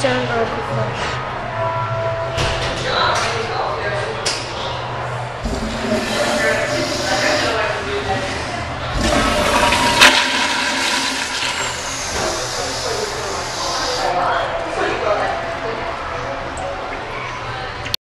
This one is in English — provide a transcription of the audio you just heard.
John Okafor.